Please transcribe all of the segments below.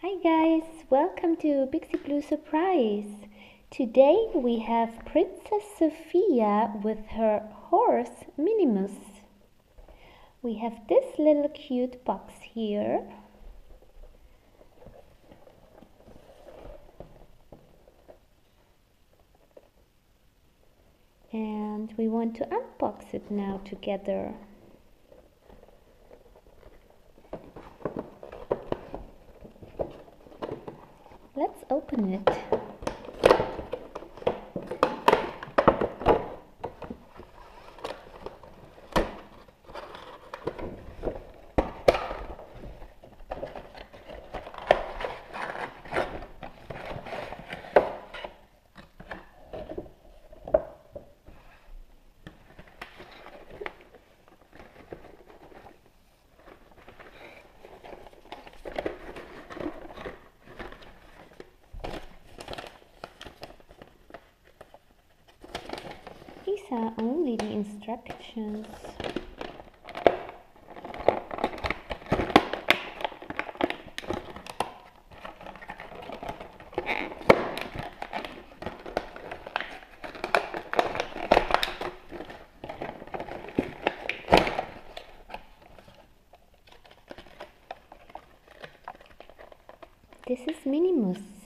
Hi guys, welcome to Pixy Blu Surprise. Today we have Princess Sofia with her horse Minimus. We have this little cute box here. And we want to unbox it now together. Let's open it. These are only the instructions. This is Minimus.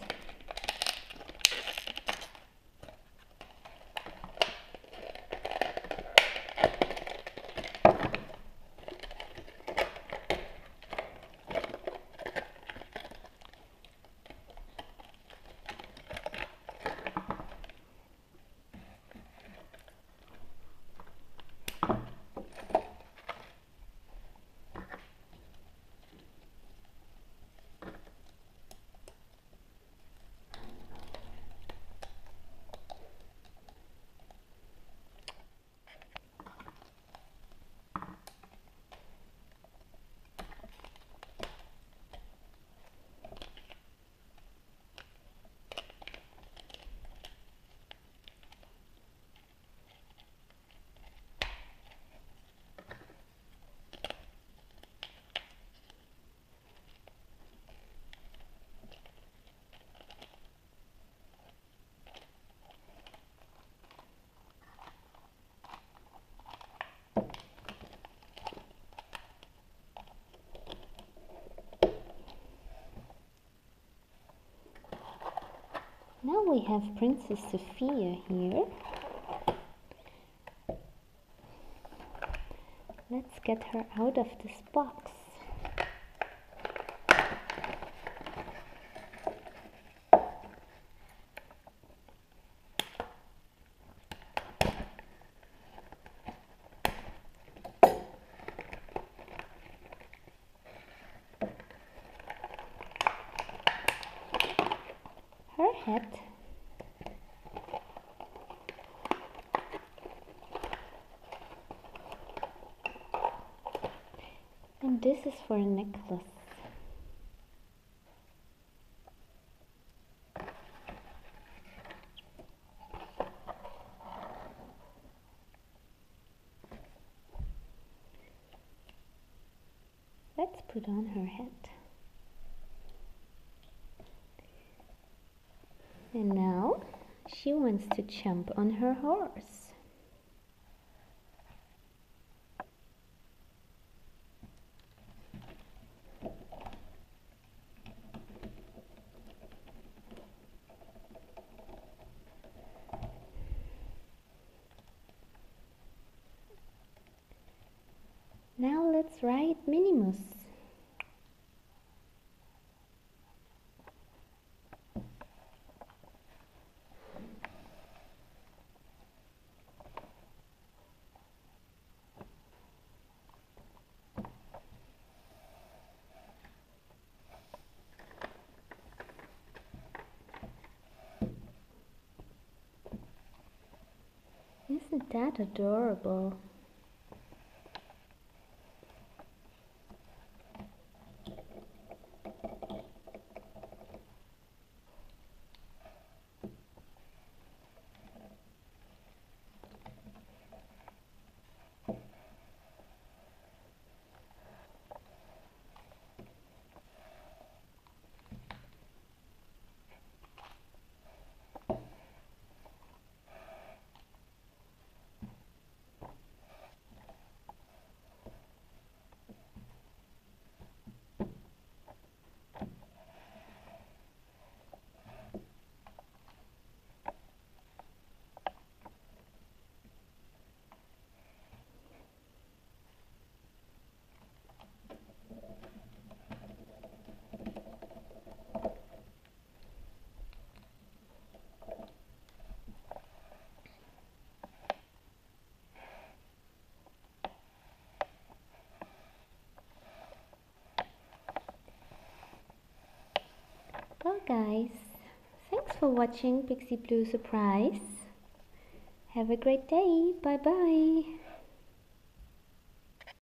Now we have Princess Sofia here. Let's get her out of this box. Head And this is for a necklace. Let's put on her head. And now she wants to jump on her horse. Now let's ride Minimus. That adorable? Guys. Thanks for watching Pixy Blu Surprise. Have a great day. Bye bye.